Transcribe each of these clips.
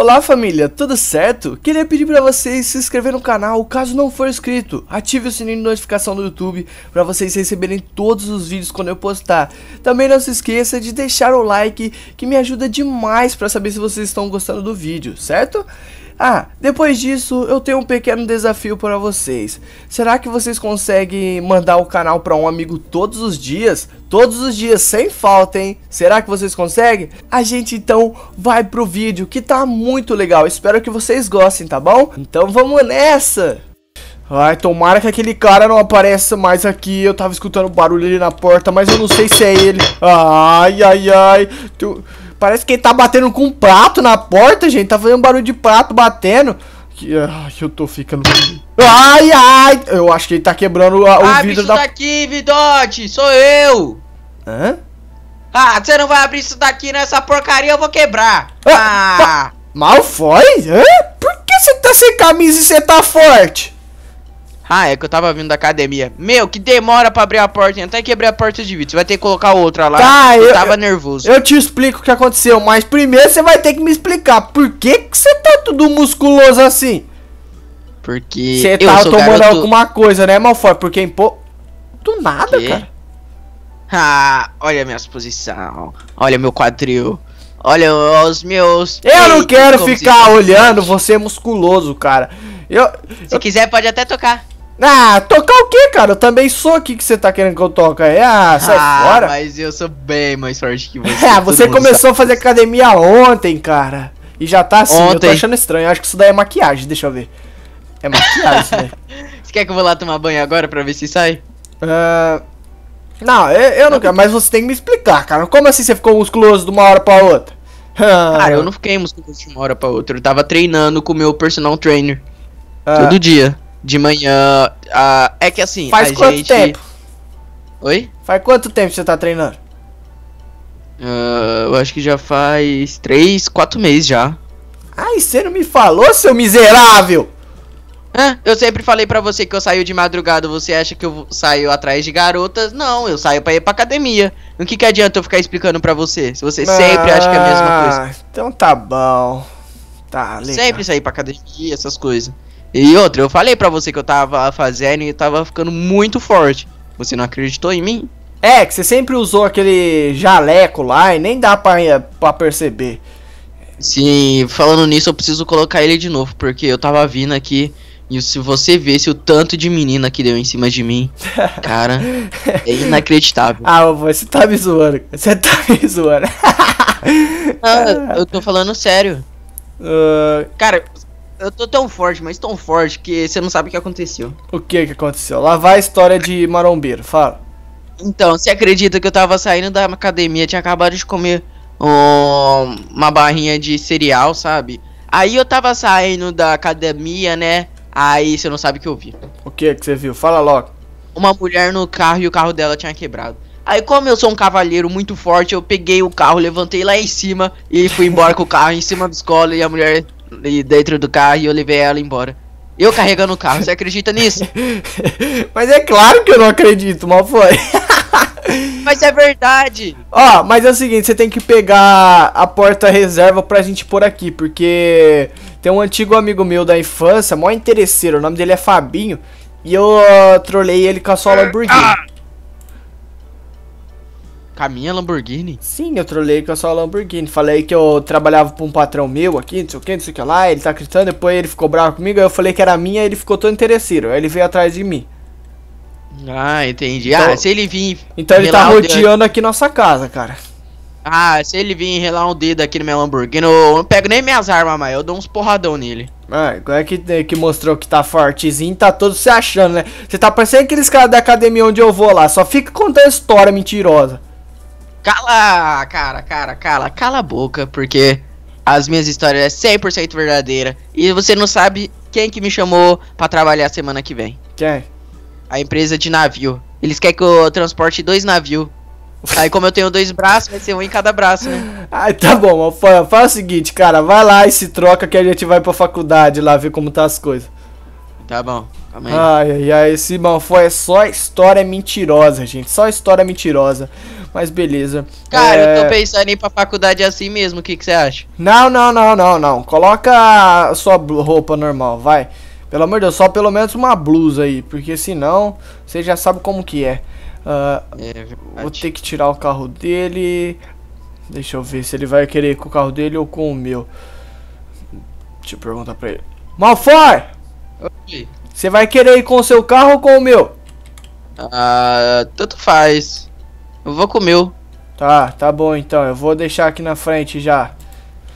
Olá família, tudo certo? Queria pedir para vocês se inscreverem no canal, caso não for inscrito, ative o sininho de notificação do YouTube para vocês receberem todos os vídeos quando eu postar. Também não se esqueça de deixar o like, que me ajuda demais para saber se vocês estão gostando do vídeo, certo? Ah, depois disso eu tenho um pequeno desafio para vocês. Será que vocês conseguem mandar o canal para um amigo todos os dias? Todos os dias, sem falta, hein? Será que vocês conseguem? A gente então vai pro vídeo que tá muito legal. Espero que vocês gostem, tá bom? Então vamos nessa! Ai, tomara que aquele cara não apareça mais aqui. Eu tava escutando barulho ali na porta, mas eu não sei se é ele. Ai, ai, ai. Tu... Parece que ele tá batendo com um prato na porta, gente. Tá fazendo barulho de prato batendo. Ai, eu tô ficando. Ai, ai! Eu acho que ele tá quebrando a, o ah, vidro da. daqui, Vidote! Sou eu! Hã? Ah, você não vai abrir isso daqui nessa porcaria, eu vou quebrar! Ah! ah. Malfoy? Hã? Por que você tá sem camisa e você tá forte? Ah, é que eu tava vindo da academia. Meu, que demora pra abrir a porta. Até quebrei a porta de vidro. Você vai ter que colocar outra lá. Tá, eu, eu tava nervoso. Eu te explico o que aconteceu, mas primeiro você vai ter que me explicar por que que você tá tudo musculoso assim. Porque você tá tomando garoto... alguma coisa, né, Malfoy? Porque pô, Do nada, que? cara. Ah, olha a minha posição. Olha meu quadril. Olha os meus. Eu não quero ficar olhando você musculoso, cara. Eu, Se eu... quiser, pode até tocar. Ah, tocar o que, cara? Eu também sou aqui que você tá querendo que eu toque. Ah, sai ah, fora. mas eu sou bem mais forte que você. Ah, você começou a fazer academia ontem, cara. E já tá assim, ontem. eu tô achando estranho. acho que isso daí é maquiagem, deixa eu ver. É maquiagem daí. Você quer que eu vou lá tomar banho agora pra ver se sai? Uh, não, eu, eu não quero, mas você tem que me explicar, cara. Como assim você ficou musculoso de uma hora pra outra? Cara, eu não fiquei musculoso de uma hora pra outra. Eu tava treinando com o meu personal trainer. Uh, todo dia de manhã. É que assim. Faz quanto gente... tempo? Oi? Faz quanto tempo você tá treinando? Uh, eu acho que já faz 3, 4 meses já. Ai, você não me falou, seu miserável! Eu sempre falei pra você que eu saio de madrugada, você acha que eu saio atrás de garotas? Não, eu saio pra ir pra academia. O que que adianta eu ficar explicando pra você? Se você ah, sempre acha que é a mesma coisa. Então tá bom. Tá, legal. Sempre sair pra academia, essas coisas. E outra, eu falei pra você que eu tava fazendo e tava ficando muito forte. Você não acreditou em mim? É, que você sempre usou aquele jaleco lá e nem dá pra, pra perceber. Sim, falando nisso, eu preciso colocar ele de novo, porque eu tava vindo aqui e se você vesse o tanto de menina que deu em cima de mim, cara, é inacreditável. Ah, você tá me zoando. Você tá me zoando. ah, eu tô falando sério. Uh... Cara, eu tô tão forte, mas tão forte que você não sabe o que aconteceu. O que que aconteceu? Lá vai a história de marombeiro, fala. Então, você acredita que eu tava saindo da academia, tinha acabado de comer um, uma barrinha de cereal, sabe? Aí eu tava saindo da academia, né? Aí você não sabe o que eu vi. O que que você viu? Fala logo. Uma mulher no carro e o carro dela tinha quebrado. Aí, como eu sou um cavalheiro muito forte, eu peguei o carro, levantei lá em cima e fui embora com o carro em cima da escola e a mulher dentro do carro e eu levei ela embora. Eu carregando o carro, você acredita nisso? mas é claro que eu não acredito, mal foi. mas é verdade. Ó, mas é o seguinte, você tem que pegar a porta reserva pra gente pôr aqui, porque tem um antigo amigo meu da infância, mó interesseiro, o nome dele é Fabinho, e eu uh, trolei ele com a sua Lamborghini. Ah! Com a minha Lamborghini? Sim, eu trolei com a sua Lamborghini. Falei que eu trabalhava pra um patrão meu aqui, não sei o que, não sei o que lá. Ele tá acreditando, depois ele ficou bravo comigo. Aí eu falei que era minha e ele ficou todo interesseiro. Aí ele veio atrás de mim. Ah, entendi. Então, ah, se ele vir. Então ele tá rodeando aqui nossa casa, cara. Ah, se ele vir relar um dedo aqui no meu Lamborghini, eu não pego nem minhas armas mais, eu dou uns porradão nele. Ah, agora que, que mostrou que tá fortezinho, tá todo se achando, né? Você tá parecendo aqueles caras da academia onde eu vou lá, só fica contando história mentirosa. Cala, cara, cara, cala, cala a boca, porque as minhas histórias é 100% verdadeira. E você não sabe quem que me chamou para trabalhar semana que vem. Quem? A empresa de navio. Eles querem que eu transporte dois navios. Aí como eu tenho dois braços, vai ser um em cada braço, né? Ai, tá bom, fala, fala o seguinte, cara, vai lá e se troca que a gente vai pra faculdade lá ver como tá as coisas. Tá bom, calma aí. Ai, ai, ai, esse Malfoy é só história mentirosa, gente. Só história mentirosa. Mas beleza. Cara, É, eu tô pensando em ir pra faculdade assim mesmo, o que que você acha? Não, não, não, não, não. Coloca a sua roupa normal, vai. Pelo amor de Deus, só pelo menos uma blusa aí, porque senão você já sabe como que é. Ah, É vou ter que tirar o carro dele. Deixa eu ver se ele vai querer ir com o carro dele ou com o meu. Deixa eu perguntar pra ele. Malfoy! Oi. Você vai querer ir com o seu carro ou com o meu? Ah, tanto faz. Eu vou com o meu. Tá, tá bom então. Eu vou deixar aqui na frente já.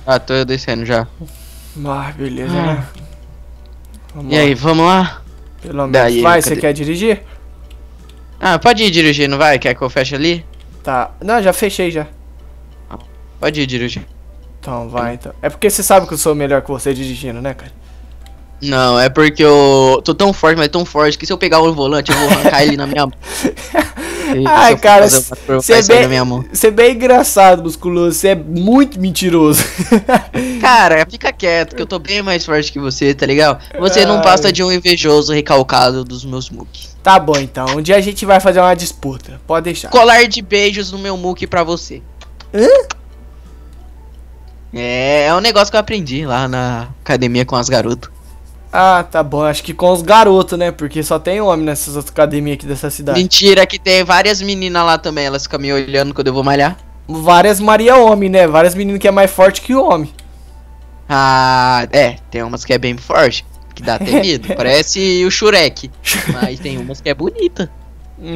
Ah, tô descendo já. Ah, beleza, né? Vamos E lá, aí, vamos lá? Pelo menos. Daí, vai, cadê? você quer dirigir? Ah, pode ir dirigindo, vai? Quer que eu feche ali? Tá. Não, já fechei já. Pode ir dirigindo. Então, vai então. É porque você sabe que eu sou melhor que você dirigindo, né, cara? Não, é porque eu tô tão forte, mas tão forte que se eu pegar o volante eu vou arrancar ele na minha Ai, cara, você é bem-. Você é bem engraçado, musculoso. Você é muito mentiroso. Cara, fica quieto, que eu tô bem mais forte que você, tá legal? Você não Ai. passa de um invejoso recalcado dos meus mooks. tá bom, então. Um dia a gente vai fazer uma disputa. Pode deixar. Colar de beijos no meu mook pra você. Hã? É, é um negócio que eu aprendi lá na academia com as garotas. Ah, tá bom. Acho que com os garotos, né? Porque só tem homem nessas academias aqui dessa cidade. Mentira que tem várias meninas lá também, elas ficam me olhando quando eu vou malhar. Várias Maria Homem, né? Várias meninas que é mais forte que o homem. Ah, é, tem umas que é bem forte, que dá até medo, parece o Shurek. Mas tem umas que é bonita.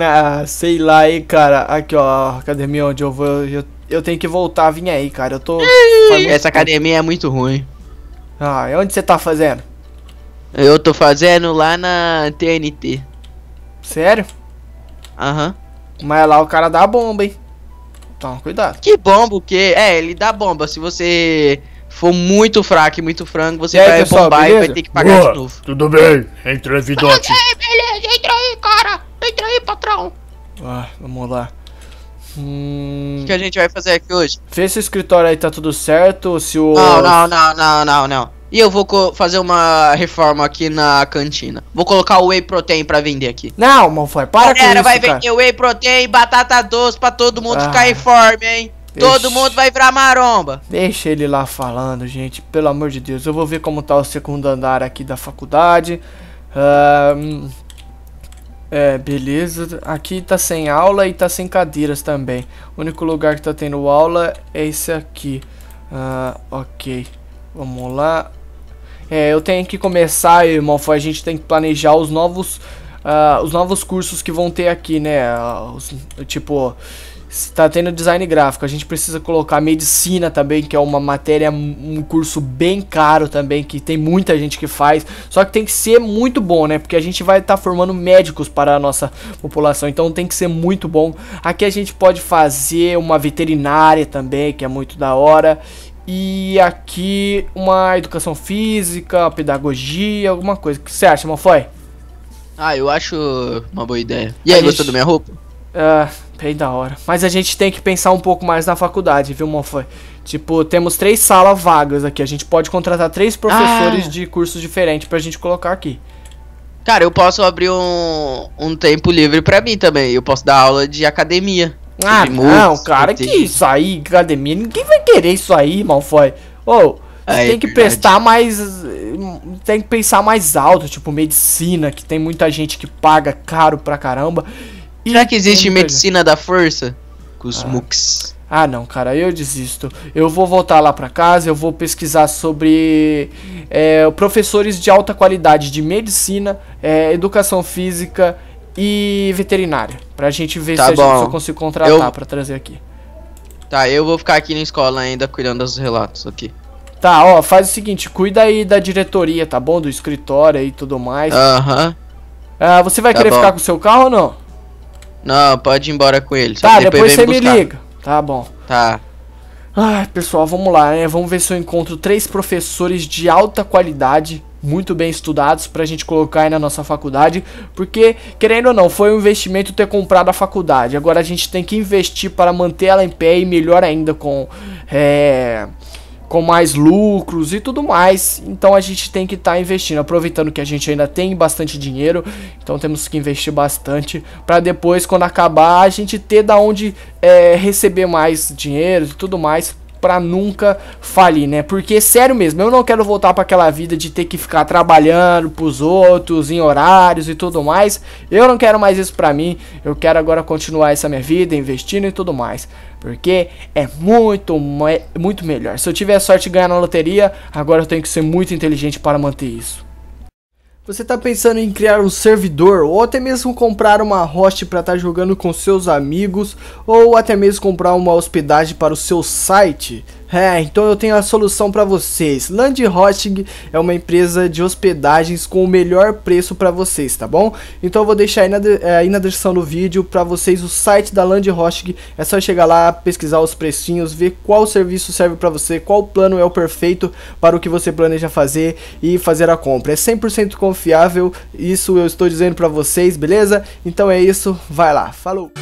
Ah, sei lá aí, cara. Aqui, ó, academia onde eu vou. Eu, eu tenho que voltar a vir aí, cara. Eu tô. Essa academia é muito ruim. Ah, e onde você tá fazendo? Eu tô fazendo lá na TNT. Sério? Aham. Mas lá o cara dá bomba, hein? Toma cuidado. Que bomba o quê? É, ele dá bomba. Se você for muito fraco e muito frango, você E aí, vai pessoal, bombar e beleza? vai ter que pagar Boa, de novo. Tudo bem, entra Vidote. beleza, entra aí, cara. Entra aí, patrão. Ah, vamos lá. Hum, O que a gente vai fazer aqui hoje? vê se o escritório aí tá tudo certo, se o... Não, não, não, não, não, não. E eu vou fazer uma reforma aqui na cantina. Vou colocar o whey protein pra vender aqui. Não, Malfoy, para com Galera, isso, vai vender whey protein, batata doce pra todo mundo Ah. ficar em forma, hein? Todo mundo vai virar maromba. Deixa ele lá falando, gente. Pelo amor de Deus. Eu vou ver como tá o segundo andar aqui da faculdade. Ahn, é, beleza. Aqui tá sem aula e tá sem cadeiras também. O único lugar que tá tendo aula é esse aqui. Ah, ok. Vamos lá. É, eu tenho que começar, irmão. A gente tem que planejar os novos, ah, os novos cursos que vão ter aqui, né? Os- tipo, está tendo design gráfico. A gente precisa colocar medicina também, que é uma matéria, um curso bem caro também, que tem muita gente que faz. Só que tem que ser muito bom, né? Porque a gente vai estar formando médicos para a nossa população. Então tem que ser muito bom. Aqui a gente pode fazer uma veterinária também, que é muito da hora. E aqui uma educação física, pedagogia, alguma coisa. O que você acha, Malfoy? Ah, eu acho uma boa ideia. E aí, A gostou gente- da minha roupa? Ah, bem da hora. Mas a gente tem que pensar um pouco mais na faculdade, viu, Malfoy? Tipo, temos três salas vagas aqui. A gente pode contratar três professores Ah. de cursos diferentes pra gente colocar aqui. Cara, eu posso abrir um, um tempo livre pra mim também. Eu posso dar aula de academia. Ah, não, cara, que isso aí, academia, ninguém vai querer isso aí, Malfoy. Ô, Ah, você é tem que verdade. prestar mais. Tem que pensar mais alto, tipo, medicina, que tem muita gente que paga caro pra caramba. E Será que existe muita gente- medicina da força? Com os Ah. mooks. Ah, não, cara, eu desisto. Eu vou voltar lá pra casa, eu vou pesquisar sobre é, professores de alta qualidade de medicina, é, educação física e veterinária. Pra gente ver Tá se, a gente, bom. se eu consigo contratar Eu- pra trazer aqui. Tá, eu vou ficar aqui na escola ainda cuidando dos relatos aqui. Tá, ó, faz o seguinte, cuida aí da diretoria, tá bom? Do escritório e tudo mais. Aham. Ah, você vai tá querer bom. ficar com o seu carro ou não? Não, pode ir embora com ele. Só tá, depois, depois você me liga. Tá bom. Tá. Ai, pessoal, vamos lá, né? Vamos ver se eu encontro três professores de alta qualidade, muito bem estudados, pra gente colocar aí na nossa faculdade. Porque, querendo ou não, foi um investimento ter comprado a faculdade. Agora a gente tem que investir para manter ela em pé e melhor ainda com. É, com mais lucros e tudo mais. Então a gente tem que estar tá investindo, aproveitando que a gente ainda tem bastante dinheiro, então temos que investir bastante para depois, quando acabar, a gente ter da onde é, receber mais dinheiro e tudo mais para nunca falir, né? Porque sério mesmo, eu não quero voltar para aquela vida de ter que ficar trabalhando pros outros em horários e tudo mais. Eu não quero mais isso para mim. Eu quero agora continuar essa minha vida investindo e tudo mais, porque é muito muito melhor. Se eu tiver sorte de ganhar na loteria, agora eu tenho que ser muito inteligente para manter isso. Você está pensando em criar um servidor ou até mesmo comprar uma host para estar tá jogando com seus amigos ou até mesmo comprar uma hospedagem para o seu site? É, então eu tenho a solução para vocês. Land Hosting é uma empresa de hospedagens com o melhor preço para vocês, tá bom? Então eu vou deixar aí na, é, aí na descrição do vídeo para vocês o site da Land Hosting. É só chegar lá, pesquisar os precinhos, ver qual serviço serve para você, qual plano é o perfeito para o que você planeja fazer e fazer a compra. É 100% confiável, isso eu estou dizendo para vocês, beleza? Então é isso, vai lá, falou!